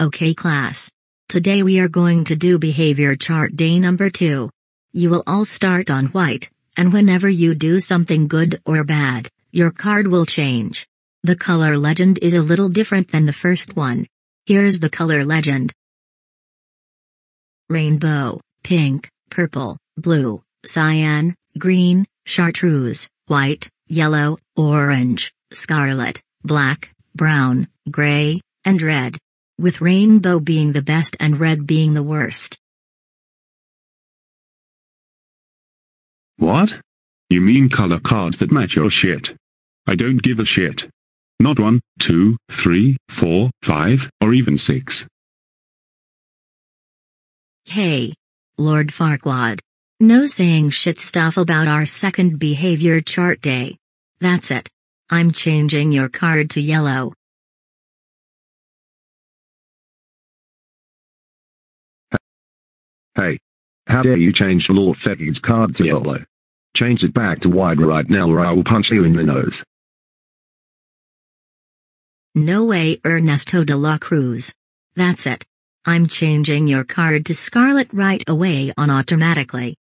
Okay class. Today we are going to do behavior chart day number 2. You will all start on white, and whenever you do something good or bad, your card will change. The color legend is a little different than the first one. Here's the color legend. Rainbow, pink, purple, blue, cyan, green, chartreuse, white, yellow, orange, scarlet, black, brown, gray, and red. With rainbow being the best and red being the worst. What? You mean color cards that match your shit? I don't give a shit. Not one, two, three, four, five, or even six. Hey. Lord Farquaad. No saying shit stuff about our second behavior chart day. That's it. I'm changing your card to yellow. Hey. How dare you change Lord Feggy's card to yellow? Change it back to white right now or I will punch you in the nose. No way Ernesto de la Cruz. That's it. I'm changing your card to scarlet right away on automatically.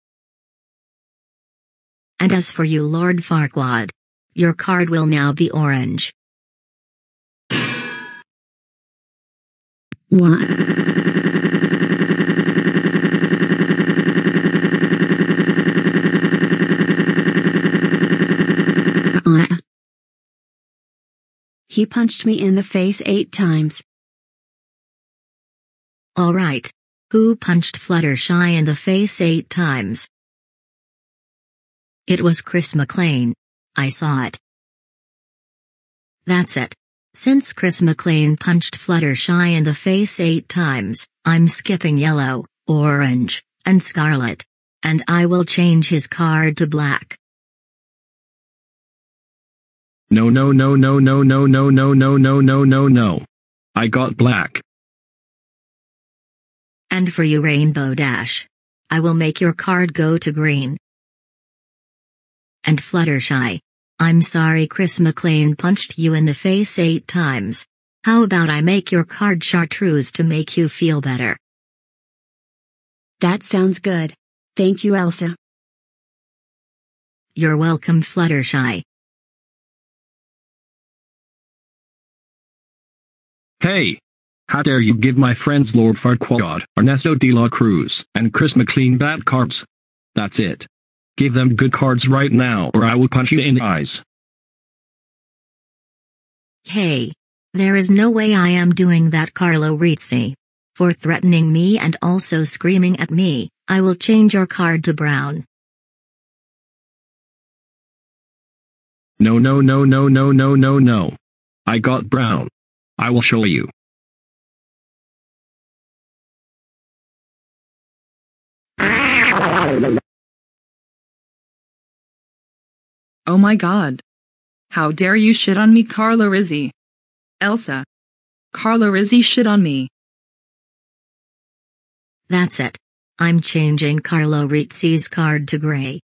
And as for you Lord Farquaad. Your card will now be orange. He punched me in the face eight times. Alright. Who punched Fluttershy in the face eight times? It was Chris McLean. I saw it. That's it. Since Chris McLean punched Fluttershy in the face eight times, I'm skipping yellow, orange, and scarlet. And I will change his card to black. No no no no no no no no no no no no no. I got black. And for you Rainbow Dash. I will make your card go to green. And Fluttershy. I'm sorry Chris McLean punched you in the face eight times. How about I make your card chartreuse to make you feel better? That sounds good. Thank you Elsa. You're welcome Fluttershy. Hey! How dare you give my friends Lord Farquaad, Ernesto de la Cruz, and Chris McLean bad cards? That's it. Give them good cards right now or I will punch you in the eyes. Hey. There is no way I am doing that Carlo Rizzi. For threatening me and also screaming at me, I will change your card to brown. No no no no no no no no. I got brown. I will show you. Oh my god. How dare you shit on me Carlo Rizzi. Elsa. Carlo Rizzi shit on me. That's it. I'm changing Carlo Rizzi's card to gray.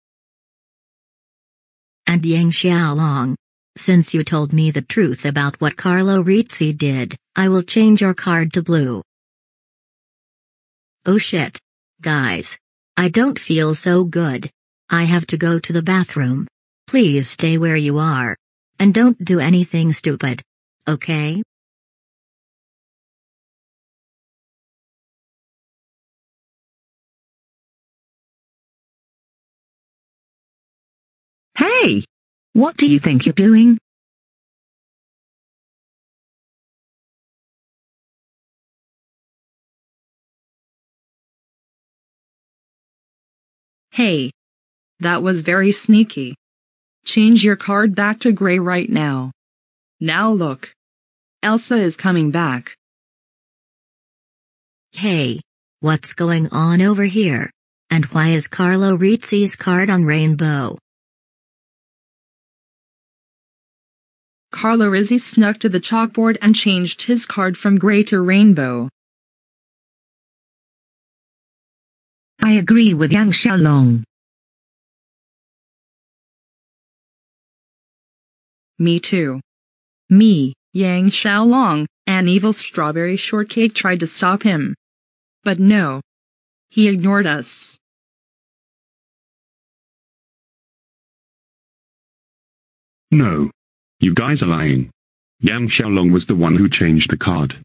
And Yang Xiaolong. Since you told me the truth about what Carlo Rizzi did, I will change your card to blue. Oh shit. Guys. I don't feel so good. I have to go to the bathroom. Please stay where you are. And don't do anything stupid. Okay? Hey! What do you think you're doing? Hey. That was very sneaky. Change your card back to gray right now. Now look. Elsa is coming back. Hey. What's going on over here? And why is Carlo Rizzi's card on rainbow? Carlo Rizzi snuck to the chalkboard and changed his card from gray to rainbow. I agree with Yang Xiaolong. Me too. Me, Yang Xiaolong, An evil strawberry shortcake tried to stop him. But no. He ignored us. No. You guys are lying. Yang Xiaolong was the one who changed the card.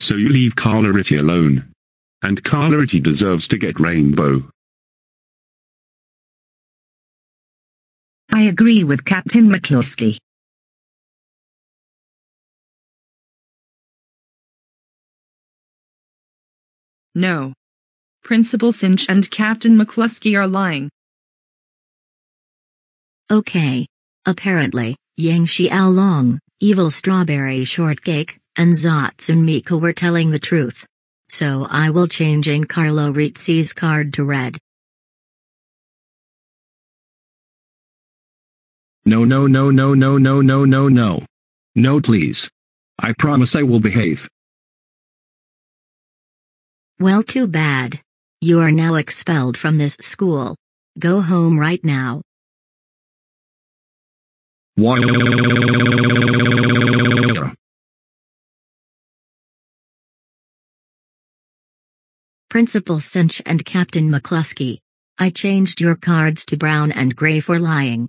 So you leave Carlo Rizzi alone. And Carlo Rizzi deserves to get rainbow. I agree with Captain McCluskey. No. Principal Cinch and Captain McCluskey are lying. Okay. Apparently, Yang Xiaolong, Evil Strawberry Shortcake, and Zotsun Miko were telling the truth. So I will change in Carlo Rizzi's card to red. No no no no no no no no no. No please. I promise I will behave. Well, too bad. You are now expelled from this school. Go home right now. Why? Principal Cinch and Captain McCluskey. I changed your cards to brown and gray for lying.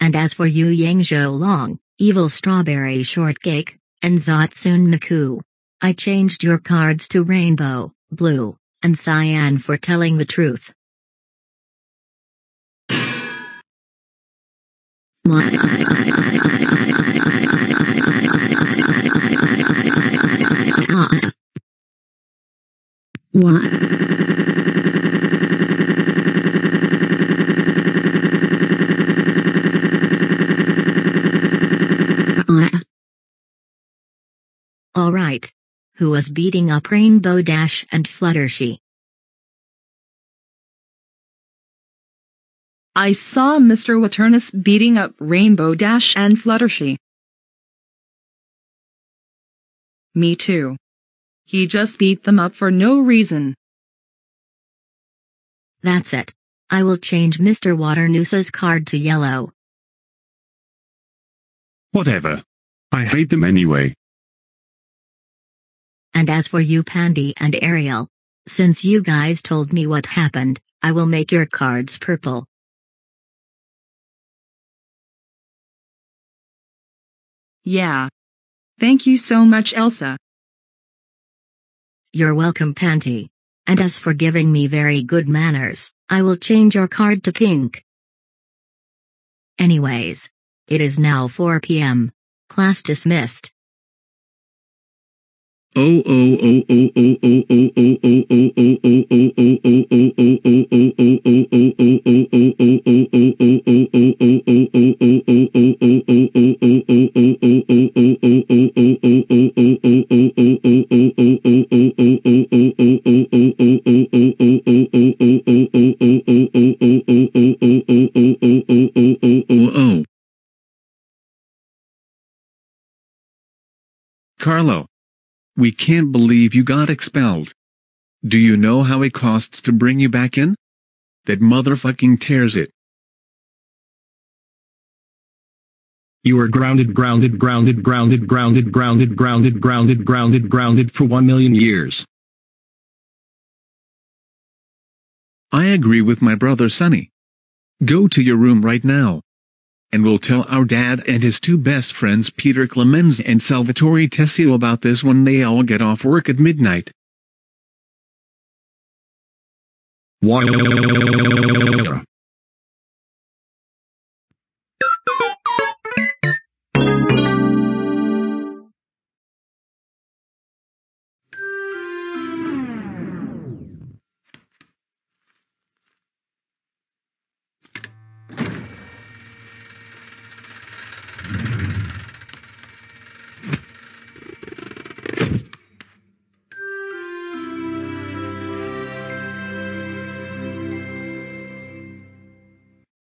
And as for you Yang Xiaolong, Evil Strawberry Shortcake, and Zotsun Miku. I changed your cards to rainbow, blue, and cyan for telling the truth. All right. Who was beating up Rainbow Dash and Fluttershy? I saw Mr. Waternoose beating up Rainbow Dash and Fluttershy. Me too. He just beat them up for no reason. That's it. I will change Mr. Waternoose's card to yellow. Whatever. I hate them anyway. And as for you Pandy and Ariel, since you guys told me what happened, I will make your cards purple. Yeah. Thank you so much Elsa. You're welcome Panty. And as for giving me very good manners, I will change your card to pink. Anyways. It is now 4 p.m. Class dismissed. Oh oh oh oh oh oh oh oh oh oh oh oh Oh. Carlo. We can't believe you got expelled. Do you know how it costs to bring you back in? That motherfucking tears it. You are grounded, grounded, grounded, grounded, grounded, grounded, grounded, grounded, grounded, grounded for one million years. I agree with my brother Sonny. Go to your room right now. And we'll tell our dad and his two best friends Peter Clemenza and Salvatore Tessio about this when they all get off work at midnight.